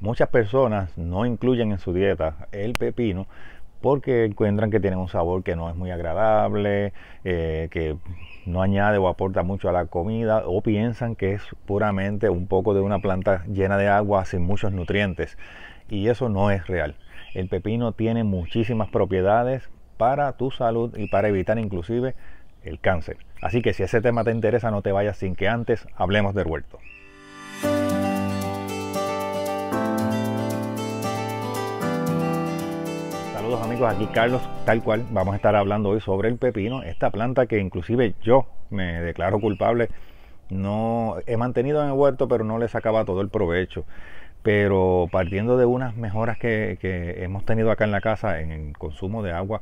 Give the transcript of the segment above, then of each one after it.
Muchas personas no incluyen en su dieta el pepino porque encuentran que tiene un sabor que no es muy agradable, eh, que no añade o aporta mucho a la comida o piensan que es puramente un poco de una planta llena de agua sin muchos nutrientes y eso no es real. El pepino tiene muchísimas propiedades para tu salud y para evitar inclusive el cáncer. Así que si ese tema te interesa no te vayas sin que antes hablemos del huerto. Saludos amigos, aquí Carlos, tal cual vamos a estar hablando hoy sobre el pepino, esta planta que inclusive yo me declaro culpable, no he mantenido en el huerto pero no le sacaba todo el provecho pero partiendo de unas mejoras que, hemos tenido acá en la casa en el consumo de agua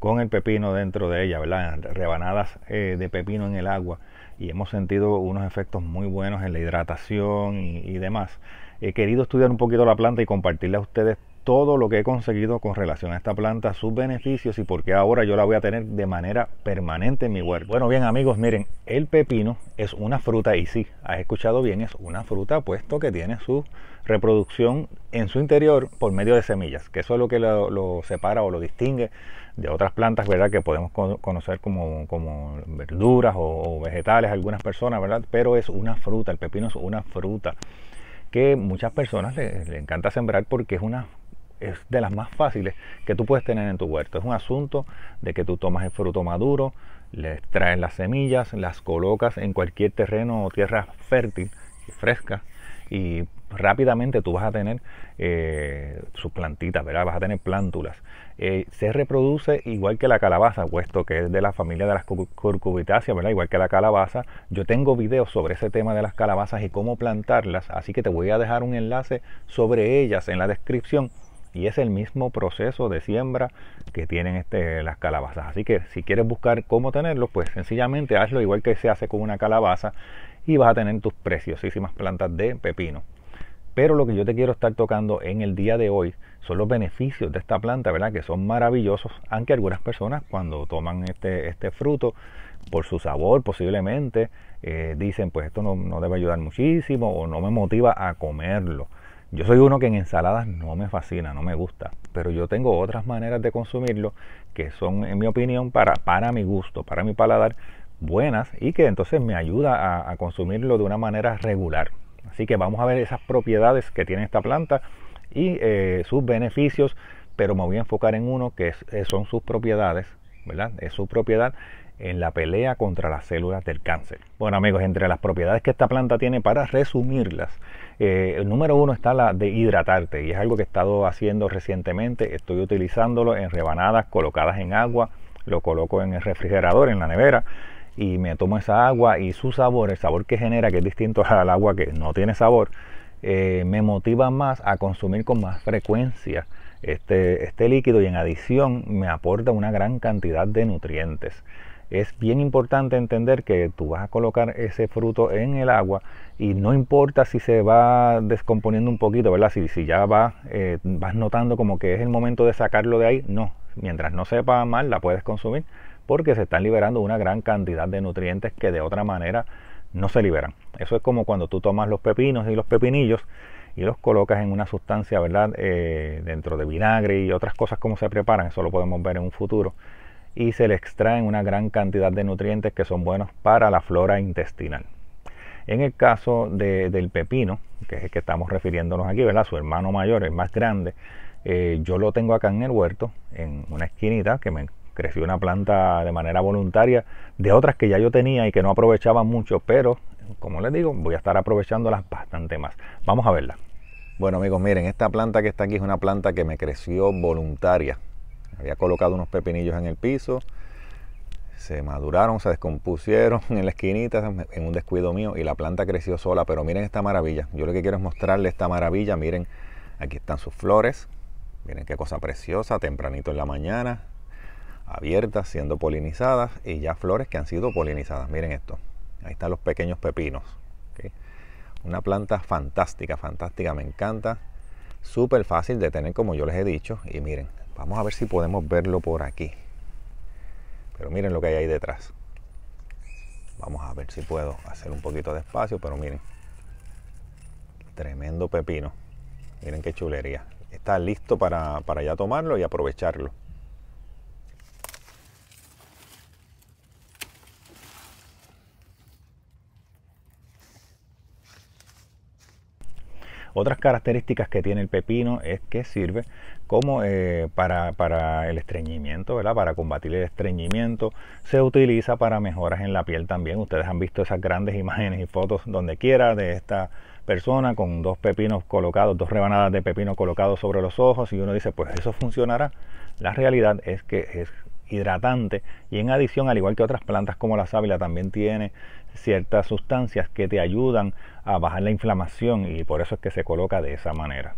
con el pepino dentro de ella, ¿verdad? Rebanadas eh, de pepino en el agua y hemos sentido unos efectos muy buenos en la hidratación y demás. He querido estudiar un poquito la planta y compartirle a ustedes todo lo que he conseguido con relación a esta planta, sus beneficios y por qué ahora yo la voy a tener de manera permanente en mi huerto. Bueno, bien amigos, miren, el pepino es una fruta y sí, has escuchado bien, es una fruta puesto que tiene su reproducción en su interior por medio de semillas, que eso es lo que lo, separa o lo distingue de otras plantas, ¿verdad? Que podemos conocer como, como verduras o, vegetales, algunas personas, ¿verdad? Pero es una fruta, el pepino es una fruta que muchas personas le, le encanta sembrar porque es una es de las más fáciles que tú puedes tener en tu huerto. Es un asunto de que tú tomas el fruto maduro, le extraes las semillas, las colocas en cualquier terreno o tierra fértil y fresca y rápidamente tú vas a tener eh, sus plantitas, ¿verdad? Vas a tener plántulas. Eh, se reproduce igual que la calabaza, puesto que es de la familia de las curcubitáceas, ¿verdad? Igual que la calabaza. Yo tengo videos sobre ese tema de las calabazas y cómo plantarlas, así que te voy a dejar un enlace sobre ellas en la descripción y es el mismo proceso de siembra que tienen este, las calabazas. Así que si quieres buscar cómo tenerlo, pues sencillamente hazlo igual que se hace con una calabaza y vas a tener tus preciosísimas plantas de pepino. Pero lo que yo te quiero estar tocando en el día de hoy son los beneficios de esta planta, ¿verdad? Que son maravillosos, aunque algunas personas cuando toman este, este fruto, por su sabor posiblemente, eh, dicen, pues esto no, no debe ayudar muchísimo o no me motiva a comerlo. Yo soy uno que en ensaladas no me fascina, no me gusta, pero yo tengo otras maneras de consumirlo que son, en mi opinión, para, para mi gusto, para mi paladar, buenas y que entonces me ayuda a, consumirlo de una manera regular. Así que vamos a ver esas propiedades que tiene esta planta y eh, sus beneficios, pero me voy a enfocar en uno que eh, son sus propiedades, ¿verdad? Es su propiedad en la pelea contra las células del cáncer. Bueno amigos, entre las propiedades que esta planta tiene, para resumirlas, eh, el número uno está la de hidratarte y es algo que he estado haciendo recientemente. Estoy utilizándolo en rebanadas colocadas en agua, lo coloco en el refrigerador, en la nevera y me tomo esa agua y su sabor, el sabor que genera, que es distinto al agua que no tiene sabor, eh, me motiva más a consumir con más frecuencia este, este líquido y en adición me aporta una gran cantidad de nutrientes es bien importante entender que tú vas a colocar ese fruto en el agua y no importa si se va descomponiendo un poquito, ¿verdad? Si, si ya va, eh, vas notando como que es el momento de sacarlo de ahí, no. Mientras no sepa mal, la puedes consumir porque se están liberando una gran cantidad de nutrientes que de otra manera no se liberan. Eso es como cuando tú tomas los pepinos y los pepinillos y los colocas en una sustancia, ¿verdad? Eh, dentro de vinagre y otras cosas como se preparan, eso lo podemos ver en un futuro y se le extraen una gran cantidad de nutrientes que son buenos para la flora intestinal. En el caso del pepino, que es el que estamos refiriéndonos aquí, ¿verdad? Su hermano mayor, el más grande, eh, yo lo tengo acá en el huerto, en una esquinita que me creció una planta de manera voluntaria de otras que ya yo tenía y que no aprovechaba mucho, pero como les digo, voy a estar aprovechándolas bastante más. Vamos a verla. Bueno amigos, miren, esta planta que está aquí es una planta que me creció voluntaria había colocado unos pepinillos en el piso, se maduraron, se descompusieron en la esquinita, en un descuido mío, y la planta creció sola. Pero miren esta maravilla. Yo lo que quiero es mostrarle esta maravilla. Miren, aquí están sus flores. Miren qué cosa preciosa, tempranito en la mañana, abiertas, siendo polinizadas, y ya flores que han sido polinizadas. Miren esto. Ahí están los pequeños pepinos. Una planta fantástica, fantástica, me encanta. Súper fácil de tener, como yo les he dicho. Y miren, Vamos a ver si podemos verlo por aquí. Pero miren lo que hay ahí detrás. Vamos a ver si puedo hacer un poquito de espacio, pero miren. Tremendo pepino. Miren qué chulería. Está listo para, para ya tomarlo y aprovecharlo. Otras características que tiene el pepino es que sirve como eh, para, el estreñimiento, ¿verdad? Para combatir el estreñimiento. Se utiliza para mejoras en la piel también. Ustedes han visto esas grandes imágenes y fotos donde quiera de esta persona con dos pepinos colocados, dos rebanadas de pepino colocados sobre los ojos y uno dice, pues eso funcionará. La realidad es que es hidratante y en adición, al igual que otras plantas como la sábila, también tiene ciertas sustancias que te ayudan a bajar la inflamación y por eso es que se coloca de esa manera.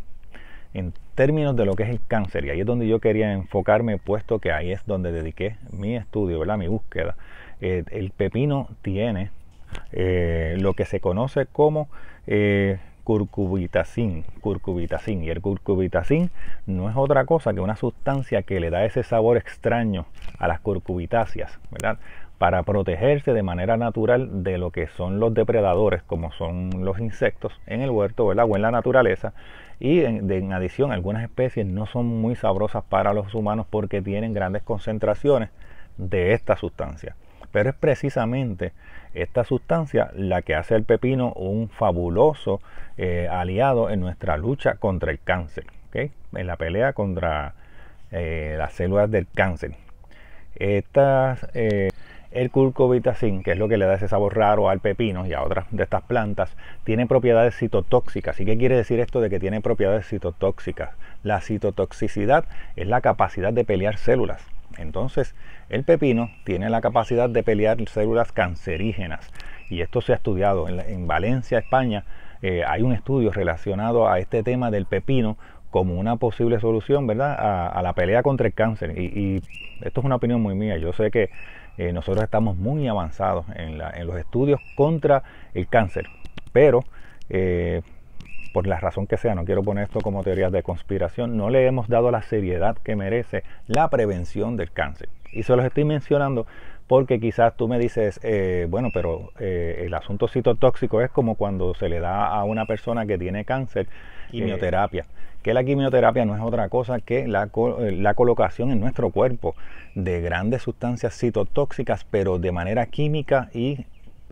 En términos de lo que es el cáncer, y ahí es donde yo quería enfocarme, puesto que ahí es donde dediqué mi estudio, ¿verdad? mi búsqueda, eh, el pepino tiene eh, lo que se conoce como eh, curcubitacin, curcubitacin. Y el curcubitacin no es otra cosa que una sustancia que le da ese sabor extraño a las curcubitáceas, ¿verdad? Para protegerse de manera natural de lo que son los depredadores, como son los insectos en el huerto ¿verdad? o en la naturaleza. Y en, en adición, algunas especies no son muy sabrosas para los humanos porque tienen grandes concentraciones de esta sustancia. Pero es precisamente esta sustancia la que hace al pepino un fabuloso eh, aliado en nuestra lucha contra el cáncer, en la pelea contra eh, las células del cáncer. Estas, eh, el curcubitacin, que es lo que le da ese sabor raro al pepino y a otras de estas plantas, tiene propiedades citotóxicas. ¿Y qué quiere decir esto de que tiene propiedades citotóxicas? La citotoxicidad es la capacidad de pelear células. Entonces, el pepino tiene la capacidad de pelear células cancerígenas y esto se ha estudiado en, Valencia, España. Eh, hay un estudio relacionado a este tema del pepino como una posible solución, ¿verdad?, a, la pelea contra el cáncer. Y, esto es una opinión muy mía. Yo sé que eh, nosotros estamos muy avanzados en, los estudios contra el cáncer, pero eh, por la razón que sea, no quiero poner esto como teorías de conspiración, no le hemos dado la seriedad que merece la prevención del cáncer. Y se los estoy mencionando porque quizás tú me dices, eh, bueno, pero eh, el asunto citotóxico es como cuando se le da a una persona que tiene cáncer quimioterapia, que la quimioterapia no es otra cosa que la, la colocación en nuestro cuerpo de grandes sustancias citotóxicas, pero de manera química y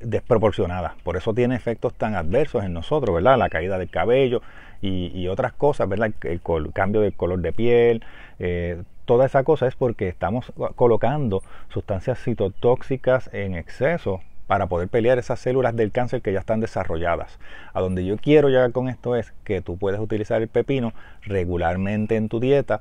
desproporcionada. Por eso tiene efectos tan adversos en nosotros, ¿verdad? La caída del cabello y, otras cosas, ¿verdad? El, cambio del color de piel, eh, toda esa cosa es porque estamos colocando sustancias citotóxicas en exceso para poder pelear esas células del cáncer que ya están desarrolladas. A donde yo quiero llegar con esto es que tú puedes utilizar el pepino regularmente en tu dieta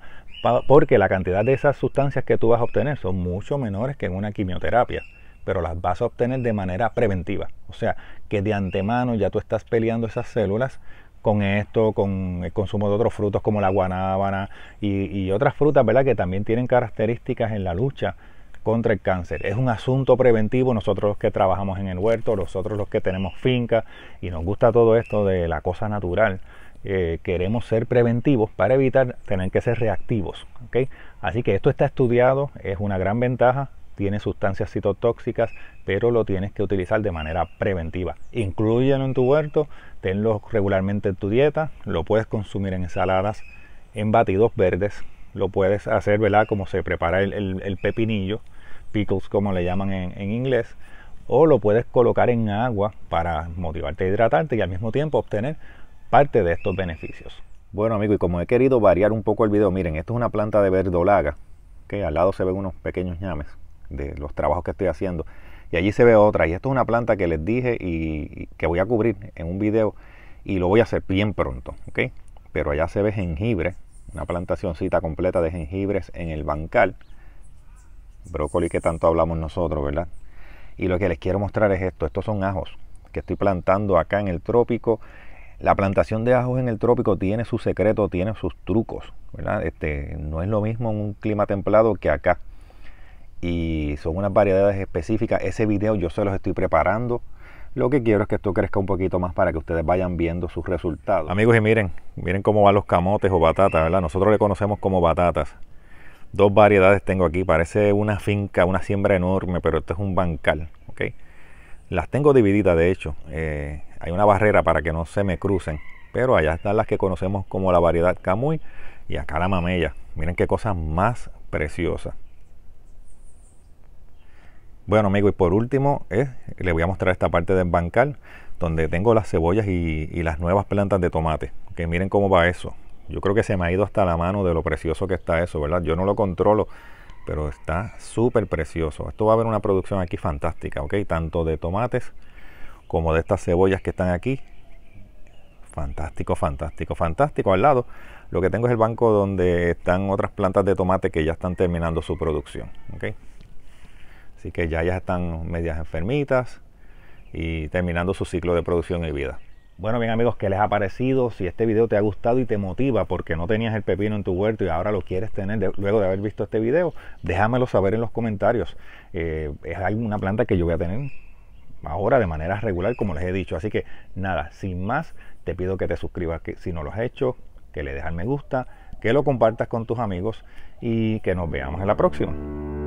porque la cantidad de esas sustancias que tú vas a obtener son mucho menores que en una quimioterapia pero las vas a obtener de manera preventiva. O sea, que de antemano ya tú estás peleando esas células con esto, con el consumo de otros frutos como la guanábana y, otras frutas, ¿verdad? Que también tienen características en la lucha contra el cáncer. Es un asunto preventivo, nosotros los que trabajamos en el huerto, nosotros los que tenemos finca y nos gusta todo esto de la cosa natural, eh, queremos ser preventivos para evitar tener que ser reactivos. Así que esto está estudiado, es una gran ventaja tiene sustancias citotóxicas, pero lo tienes que utilizar de manera preventiva. Inclúyelo en tu huerto, tenlo regularmente en tu dieta, lo puedes consumir en ensaladas, en batidos verdes, lo puedes hacer, ¿verdad? Como se prepara el, pepinillo, pickles como le llaman en, en inglés, o lo puedes colocar en agua para motivarte a hidratarte y al mismo tiempo obtener parte de estos beneficios. Bueno amigo, y como he querido variar un poco el video, miren, esto es una planta de verdolaga, que al lado se ven unos pequeños ñames de los trabajos que estoy haciendo. Y allí se ve otra. Y esto es una planta que les dije y, que voy a cubrir en un video y lo voy a hacer bien pronto. Pero allá se ve jengibre, una plantacioncita completa de jengibres en el bancal. Brócoli que tanto hablamos nosotros, ¿verdad? Y lo que les quiero mostrar es esto. Estos son ajos que estoy plantando acá en el trópico. La plantación de ajos en el trópico tiene su secreto, tiene sus trucos, ¿verdad? Este, no es lo mismo en un clima templado que acá y son unas variedades específicas. Ese video yo se los estoy preparando. Lo que quiero es que esto crezca un poquito más para que ustedes vayan viendo sus resultados. Amigos, y miren, miren cómo van los camotes o batatas, ¿verdad? Nosotros le conocemos como batatas. Dos variedades tengo aquí, parece una finca, una siembra enorme, pero esto es un bancal, ¿ok? Las tengo divididas, de hecho. Eh, hay una barrera para que no se me crucen. Pero allá están las que conocemos como la variedad Camuy y acá la mamella. Miren qué cosa más preciosa. Bueno, amigo, y por último, eh, le voy a mostrar esta parte del bancal donde tengo las cebollas y, las nuevas plantas de tomate. Que miren cómo va eso. Yo creo que se me ha ido hasta la mano de lo precioso que está eso, ¿verdad? Yo no lo controlo, pero está súper precioso. Esto va a haber una producción aquí fantástica, ¿ok? Tanto de tomates como de estas cebollas que están aquí. Fantástico, fantástico, fantástico. Al lado lo que tengo es el banco donde están otras plantas de tomate que ya están terminando su producción, ¿ok? Así que ya ya están medias enfermitas y terminando su ciclo de producción y vida. Bueno, bien amigos, ¿qué les ha parecido? Si este video te ha gustado y te motiva porque no tenías el pepino en tu huerto y ahora lo quieres tener luego de haber visto este video, déjamelo saber en los comentarios. Eh, es una planta que yo voy a tener ahora de manera regular, como les he dicho. Así que nada, sin más, te pido que te suscribas que, si no lo has hecho, que le dejes me gusta, que lo compartas con tus amigos y que nos veamos en la próxima.